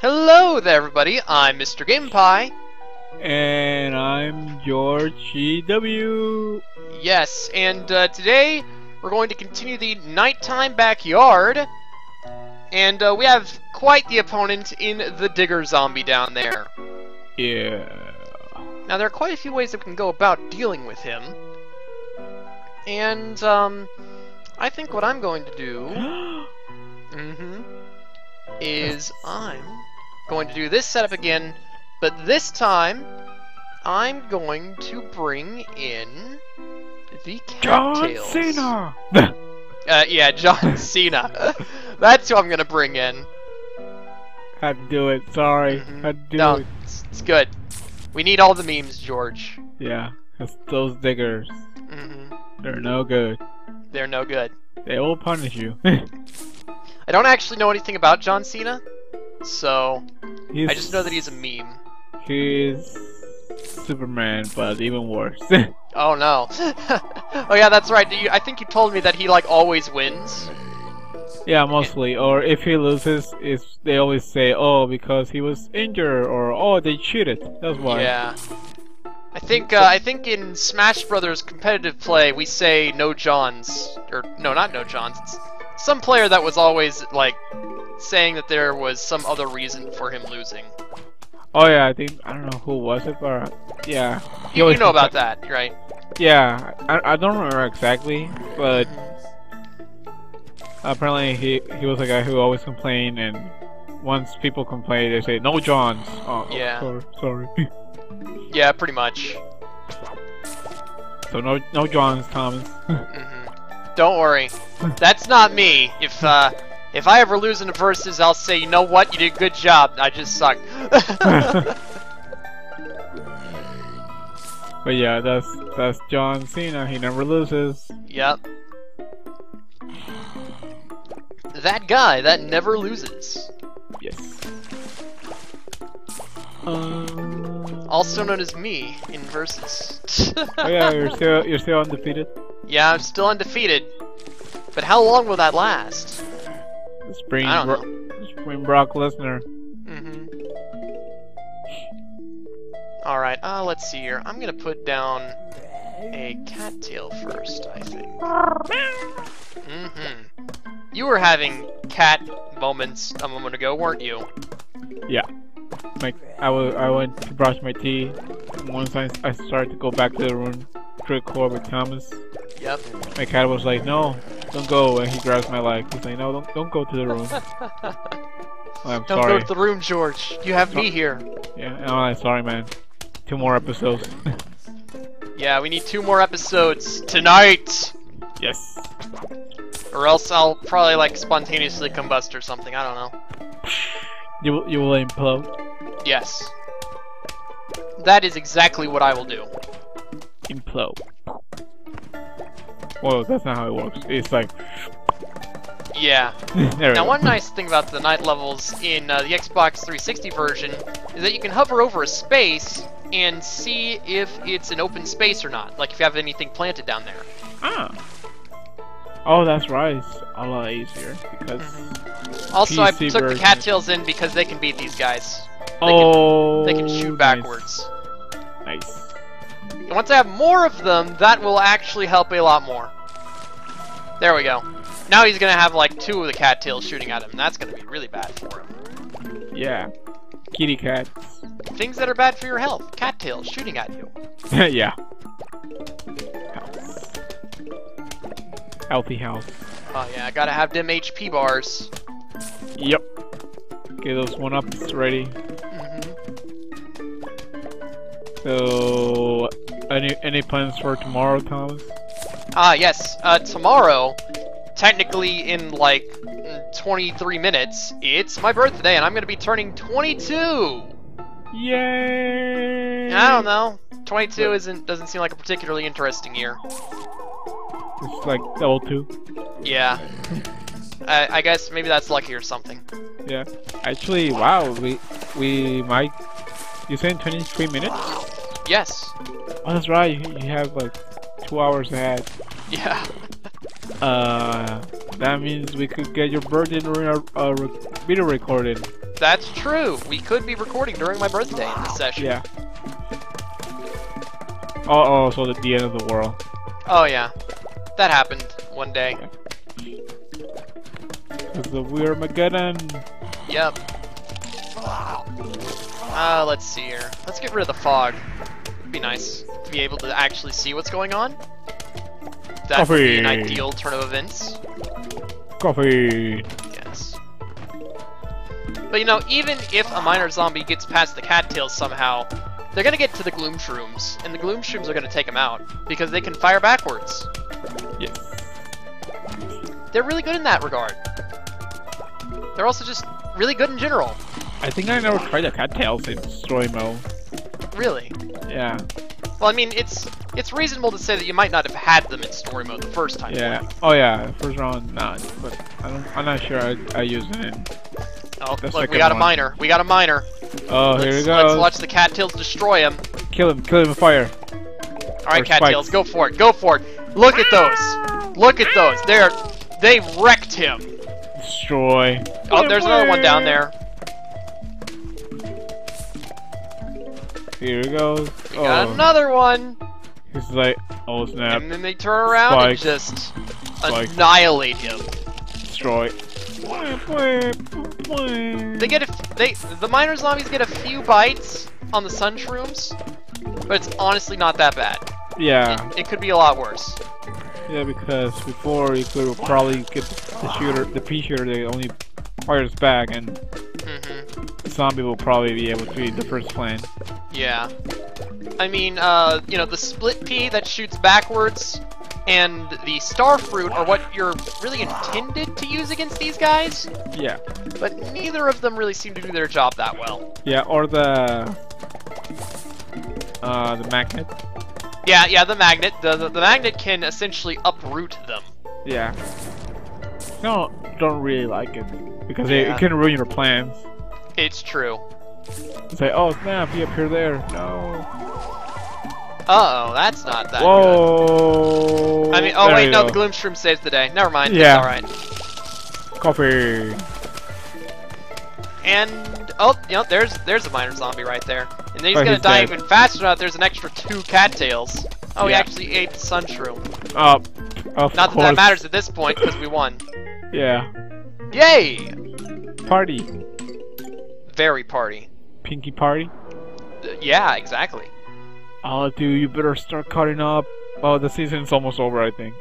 Hello there, everybody. I'm Mr. Game Pie. And I'm George GW. Yes, and uh, today we're going to continue the nighttime backyard. And uh, we have quite the opponent in the Digger Zombie down there. Yeah. Now, there are quite a few ways that we can go about dealing with him. And, um, I think what I'm going to do mm-hmm, is I'm going to do this setup again, but this time I'm going to bring in the John. Cena. Uh, yeah, John Cena. That's who I'm gonna bring in. To do it. Sorry. Had to do No, it. it's, it's good. We need all the memes, George. Yeah. those diggers, hmm they're no good. They're no good. They will punish you. I don't actually know anything about John Cena, so he's, I just know that he's a meme. He's Superman, but even worse. Oh no. oh yeah, that's right. You, I think you told me that he like always wins. yeah, mostly. Or if he loses, it's they always say, "Oh, because he was injured," or "Oh, they cheated." That's why. Yeah. I think uh, I think in Smash Brothers competitive play we say no Johns or no not no Johns. It's some player that was always like saying that there was some other reason for him losing. Oh yeah, I think I don't know who was it, but yeah. You, you know about compla- that, right? Yeah, I, I don't remember exactly, but apparently he he was a guy who always complained, and once people complain, they say no Johns. Oh, Yeah. Sorry, sorry. Yeah, pretty much. so no no Johns, Thomas. hmm Don't worry, that's not me. If uh, if I ever lose in the verses, I'll say, you know what, you did a good job. I just suck. but yeah, that's that's John Cena. He never loses. Yep. That guy that never loses. Yes. Um, Also known as me in versus. oh yeah, you're still you're still undefeated. Yeah, I'm still undefeated. But how long will that last? Spring I Bro- Spring Brock Lesnar. Mm-hmm. Alright, uh, let's see here. I'm gonna put down a cattail first, I think. Mm-hmm. You were having cat moments a moment ago, weren't you? Yeah. Like I wa- I went to brush my teeth. Once I, I started to go back to the room, trick core with Thomas. Yep. My cat was like, "No, don't go," and he grabs my leg. He's like, "No, don't don't go to the room." I'm Don't sorry. go to the room, George. You have me oh. here. Yeah, and I'm like, sorry, man. Two more episodes. Yeah, we need two more episodes tonight, yes. or else I'll probably like spontaneously combust or something. I don't know. You will you will implode. Yes. That is exactly what I will do. Implode. Well, that's not how it works. It's like Yeah. Now, one nice thing about the night levels in uh, the Xbox 360 version is that you can hover over a space and see if it's an open space or not. Like if you have anything planted down there. Ah. Oh, that's right. It's a lot easier because. Also, I PC took the version. cattails in because they can beat these guys. oh. They can shoot nice. backwards. Nice. And once I have more of them, that will actually help a lot more. There we go. Now he's gonna have like two of the cattails shooting at him. That's gonna be really bad for him. Yeah. Kitty cats. Things that are bad for your health. Cattails shooting at you. yeah. Healthy health. Oh yeah, I gotta have them HP bars. Yep. Get those one ups ready. hmm So, any any plans for tomorrow, Thomas? Ah, yes. Uh, tomorrow, technically in like mm, 23 minutes, it's my birthday, and I'm gonna be turning 22. Yay! I don't know. 22 isn't doesn't seem like a particularly interesting year. It's like level two. Yeah. I, I guess maybe that's lucky or something. Yeah. Actually, wow. We we might. You said 23 minutes? Yes. Oh, that's right. You, you have like two hours ahead. Yeah. Uh, That means we could get your birthday during our re- video recording. That's true. We could be recording during my birthday in this session. Yeah. Oh, oh, so the, the end of the world. Oh yeah, that happened one day. It's the Weirdmageddon. Yep. Uh, let's see here. Let's get rid of the fog. It'd be nice to be able to actually see what's going on. That would be an ideal turn of events. Coffee. Yes. But you know, even if a miner zombie gets past the cattails somehow, they're gonna get to the gloom shrooms, and the gloom shrooms are gonna take them out because they can fire backwards. Yes. They're really good in that regard. They're also just really good in general. I think I never tried the cattails in story mode. Really. Yeah. Well, I mean, it's it's reasonable to say that you might not have had them in story mode the first time. Yeah. Oh yeah. First round, not. But I don't, I'm not sure I, I use it. In. Oh, The look, we got a miner. We got a miner. Oh, let's, here we go. Let's watch the cattails destroy him. Kill him. Kill him with fire. All right, Or cattails, spikes. go for it. Go for it. Look at those. Look at those. They're they wrecked him. Destroy. Oh, there's another one down there. Here we go. We got oh. another one. He's like, oh snap. And then they turn around and just Spikes. annihilate him. Destroy. They get a f- they the miner zombies get a few bites on the sun shrooms, but it's honestly not that bad. Yeah. It, it could be a lot worse. Yeah, because before you could probably get the shooter, the pea shooter, they only fires back, and hmm zombie will probably be able to eat the first plane. Yeah. I mean, uh, you know, the split pea that shoots backwards and the star fruit are what you're really intended to use against these guys, Yeah. but neither of them really seem to do their job that well. Yeah, or the uh the magnet. Yeah, yeah, the magnet. The, the, the magnet can essentially uproot them. Yeah. No, don't really like it because it, Yeah. it can ruin your plans. It's true. Say, oh snap, he appeared there. No. Uh-oh, that's not that good. Whoa. I mean, oh There wait, no, go. the gloom shroom saves the day. Never mind. Yeah. Alright. Coffee. And oh, you know, there's there's a miner zombie right there. And then he's Oh, gonna he's die dead. even faster now. that There's an extra two cattails. Oh, he actually ate the sun shroom. Oh, of Not that course. that matters at this point because we won. Yeah. Yay! Party. Very party. Pinky party. Uh, yeah, exactly. Oh, dude, you better start cutting up. Oh, the season's almost over, I think.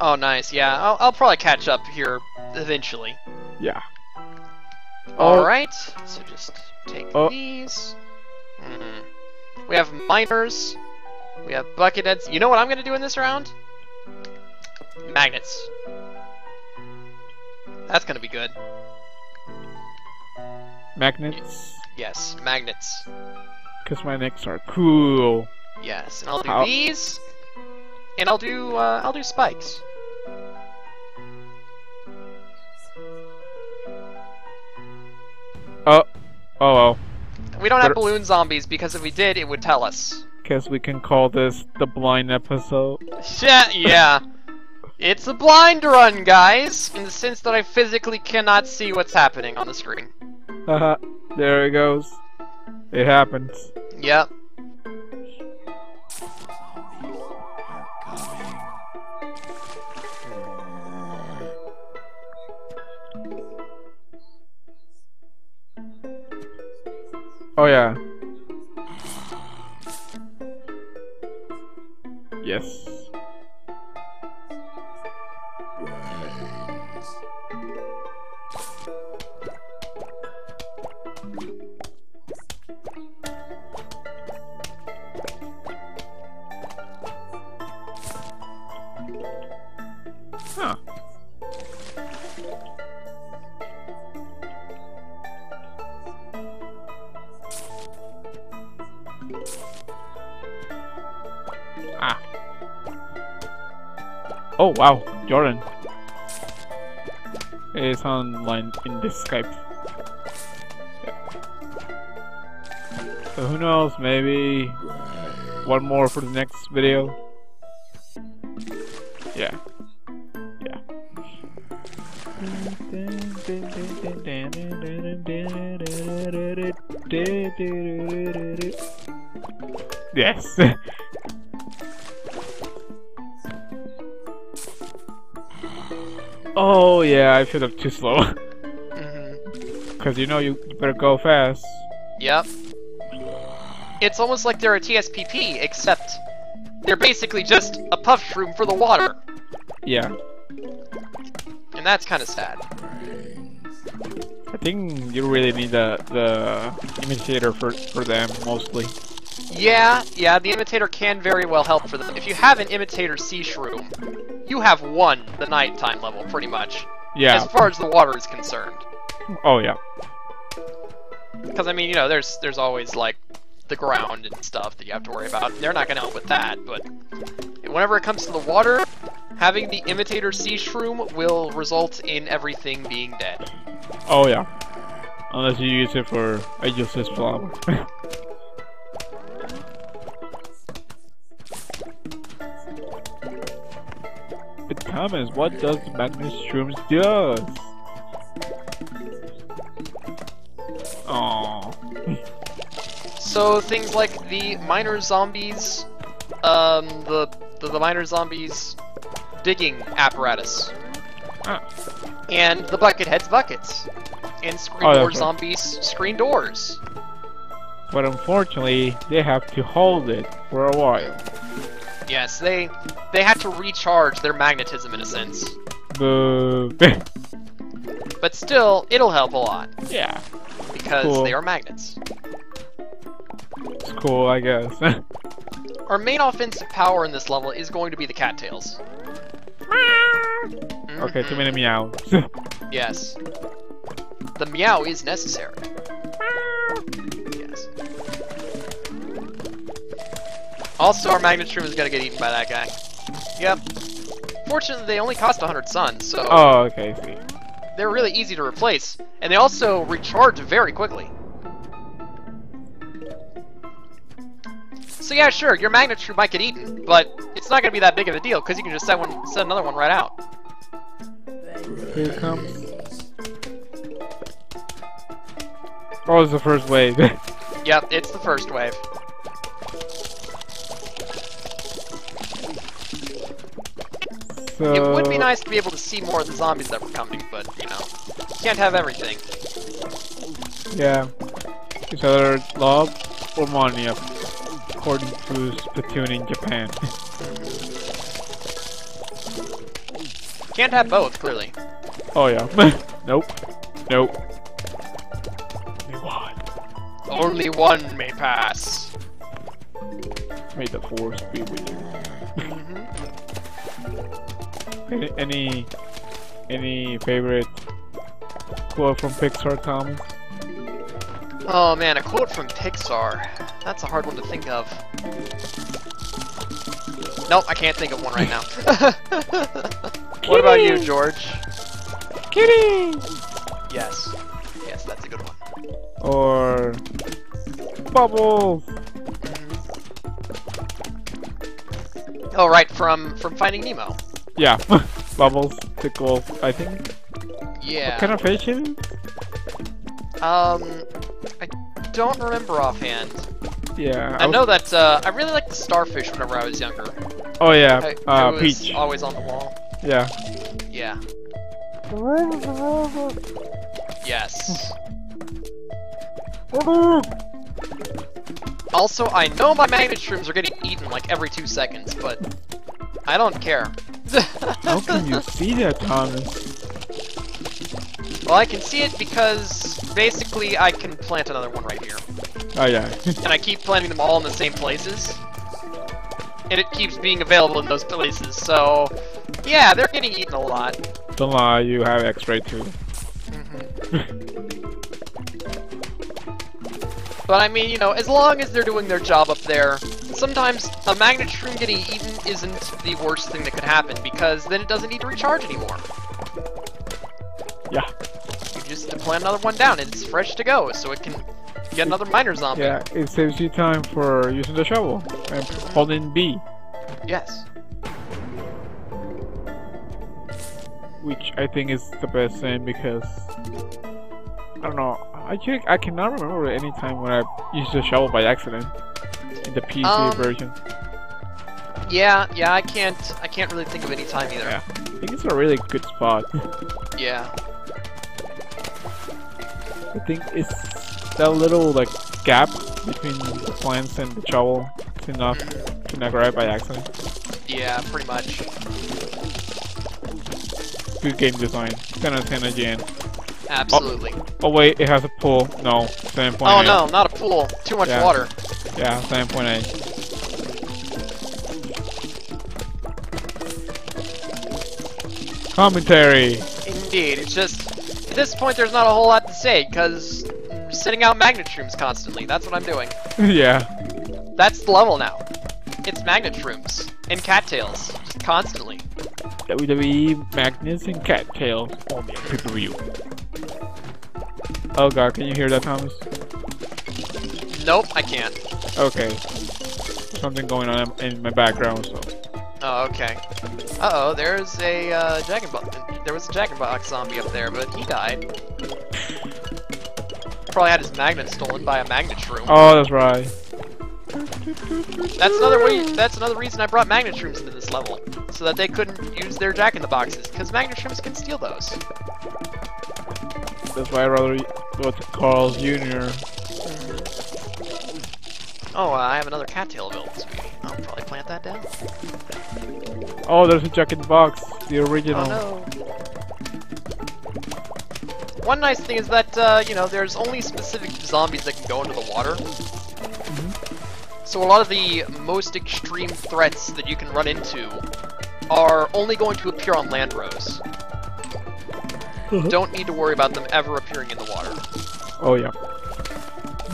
Oh, nice. Yeah, I'll, I'll probably catch up here eventually. Yeah. All Oh. right. So just take Oh. these. Mhm. We have miners. We have bucketheads. You know what I'm gonna do in this round? Magnets. That's gonna be good. Magnets. Yes, magnets. Because my necks are cool. Yes, and I'll do these. And I'll do uh, I'll do spikes. Oh. Oh well. We don't have balloon zombies because if we did, it would tell us. Guess we can call this the blind episode. Yeah, yeah. It's a blind run, guys, in the sense that I physically cannot see what's happening on the screen. Haha. there it goes. It happens. Yep. Oh yeah. Yes. Huh. Oh wow, Jordan eh, is online in this Skype. So who knows, maybe one more for the next video. Yeah. Yeah. Yes. oh yeah, I feel like too slow. hmm Cause you know you, you better go fast. Yep. It's almost like they're a TSPP, except they're basically just a puff shroom for the water. Yeah. And that's kind of sad. I think you really need the the imitator for for them mostly. Yeah, yeah, the imitator can very well help for them. If you have an imitator sea shroom, you have won the nighttime level, pretty much. Yeah. As far as the water is concerned. Oh yeah. Because, I mean, you know, there's there's always, like, the ground and stuff that you have to worry about. They're not going to help with that, but whenever it comes to the water, having the imitator sea shroom will result in everything being dead. Oh yeah. Unless you use it for a useless flower. Thomas, what does Magnet Shrooms does? Oh. So things like the miner zombies, um, the the, the miner zombies digging apparatus, Ah. and the bucketheads buckets, and screen Oh, door right. zombies screen doors. But unfortunately, they have to hold it for a while. Yes, they they had to recharge their magnetism in a sense, Boo. but still, it'll help a lot yeah, because Cool. they are magnets. it's cool, I guess. Our main offensive power in this level is going to be the cattails. okay, too many meows. Yes. The meow is necessary. Also, our magnet shroom is gonna get eaten by that guy. Yep. Fortunately, they only cost 100 suns, so oh, okay, see. they're really easy to replace, and they also recharge very quickly. So yeah, sure, your magnet shroom might get eaten, but it's not gonna be that big of a deal because you can just set one, set another one right out. Here it comes. Oh, it's the first wave. Yep, it's the first wave. So, It would be nice to be able to see more of the zombies that were coming, but you know, you can't have everything. Yeah. It's either love or money, according to Splatoon in Japan. Can't have both, clearly. oh yeah. nope. Nope. Only one. Only one may pass. May the force be with you. Any any, any favorite quote from Pixar, Thomas? Oh man, a quote from Pixar. That's a hard one to think of. Nope, I can't think of one right now. what about you, George? Kitty! Yes. Yes, that's a good one. Or Bubbles! Mhm. Oh, right, from from Finding Nemo. Yeah, Bubbles, Tickle, I think. Yeah. What kind of fish is it? Um, I don't remember offhand. Yeah. I was- know that uh, I really liked the starfish whenever I was younger. Oh yeah, I, uh, was Peach. always on the wall. Yeah. Yeah. Yes. Also, I know my magnet shrooms are getting eaten like every two seconds, but I don't care. How can you see that, Thomas? well, I can see it because basically I can plant another one right here. Oh yeah. And I keep planting them all in the same places. And it keeps being available in those places, so... Yeah, they're getting eaten a lot. Don't lie, you have X-ray too. Mm-hmm. But I mean, you know, as long as they're doing their job up there, sometimes a magnet shroom getting eaten isn't the worst thing that could happen, because then it doesn't need to recharge anymore. Yeah. You just plant another one down, and it's fresh to go, so it can get another miner zombie. Yeah, it saves you time for using the shovel and holding B, Yes. which I think is the best thing because I don't know. I think I cannot remember any time when I used the shovel by accident the PC Um, version. Yeah, yeah, I can't, I can't really think of any time either. Yeah. I think it's a really good spot. Yeah. I think it's that little like gap between the plants and the shovel is enough Mhm. to not grab by accident. Yeah, pretty much. Good game design. 10 out of 10 again. Absolutely. Oh wait, it has a pool. No, 7.8. Oh, no, not a pool. Too much Yeah. water. Yeah, 7.8. Commentary. Indeed. It's just at this point there's not a whole lot to say because sitting out magnet shrooms constantly. That's what I'm doing. yeah. That's the level now. It's magnet shrooms and cattails just constantly. WWE Magnets and Cattails only on pay-per-view. Oh god, can you hear that, Thomas? Nope, I can't. Okay. Something going on in my background, so. Oh, okay. Uh oh, there's a uh, in Box. There was a Jack in Box zombie up there, but he died. Probably had his magnet stolen by a magnet shroom. Oh, that's right. That's another way. That's another reason I brought magnet shrooms into this level, so that they couldn't use their Jack in the Boxes, because magnet shrooms can steal those. That's why I rather go to Carl Jr. Oh, uh, I have another cattail available, sweetie. I'll probably plant that down. Oh, there's a Jack in the Box, the original. Oh no. One nice thing is that, uh, you know, there's only specific zombies that can go into the water. So a lot of the most extreme threats that you can run into are only going to appear on land rows. Uh-huh. Don't need to worry about them ever appearing in the water. Oh yeah.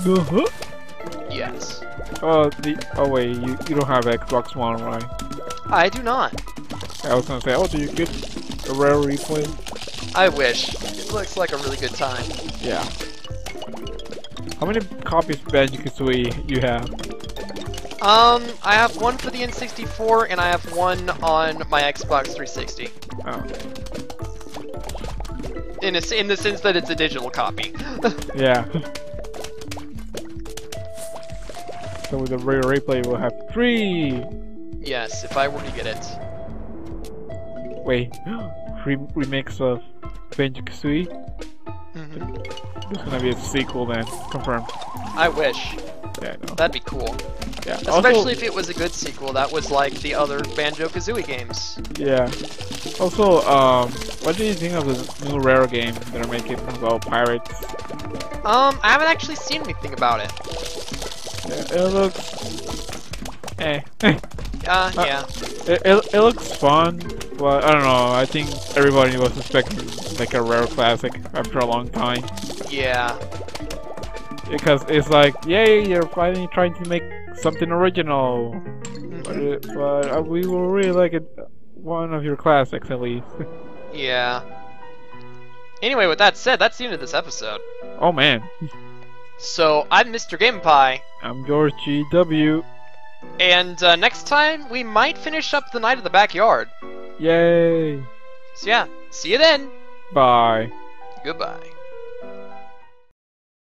Uh-huh. Yes. Oh, the oh wait, you you don't have Xbox One, right? I do not. I was gonna say, oh, do you get a rare replay? I wish. It looks like a really good time. Yeah. How many copies of Banjo-Kazooie you have? Um, I have one for the N64 and I have one on my Xbox 360. Oh, In a, in the sense that it's a digital copy. yeah. So with the rare replay, we'll have three. yes, if I were to get it. Wait, re remix of Banjo-Kazooie. Mhm. There's gonna be a sequel then, confirmed. I wish. Yeah, I know. That'd be cool. Yeah. Especially also, if it was a good sequel that was like the other Banjo-Kazooie games. Yeah. Also, um, what do you think of the new Rare game that are making about pirates? Um, I haven't actually seen anything about it. Yeah, it looks. Eh. Uh, Uh, yeah. it, it, it looks fun, but I don't know. I think everybody was expecting like a Rare classic after a long time. Yeah. Because it's like, yay, you're finally trying to make something original. But, Mhm. it, but uh, we will really like it. One of your classics, at least. Yeah. Anyway, with that said, that's the end of this episode. oh man. So, I'm Mr. Game Pie, I'm George G.W. and uh, next time we might finish up the Night of the Backyard. Yay. So yeah, see you then. Bye. Goodbye.